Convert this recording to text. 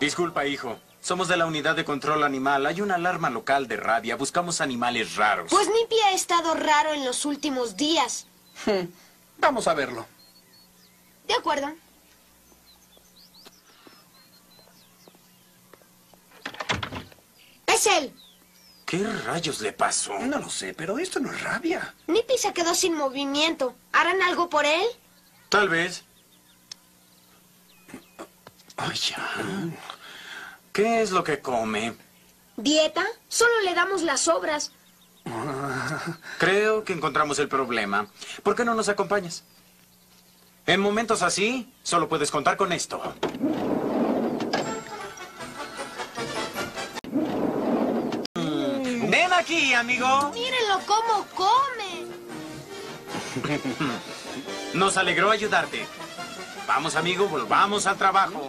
Disculpa, hijo. Somos de la unidad de control animal. Hay una alarma local de rabia. Buscamos animales raros. Pues Nippy ha estado raro en los últimos días. Vamos a verlo. De acuerdo. Es él. ¿Qué rayos le pasó? No lo sé, pero esto no es rabia. Nippy se quedó sin movimiento. ¿Harán algo por él? Tal vez. Ay. ¿Qué es lo que come? ¿Dieta? Solo le damos las sobras. Creo que encontramos el problema. ¿Por qué no nos acompañas? En momentos así, solo puedes contar con esto. Mm, Ven aquí, amigo. Mírenlo cómo come. Nos alegró ayudarte. Vamos, amigo, volvamos al trabajo.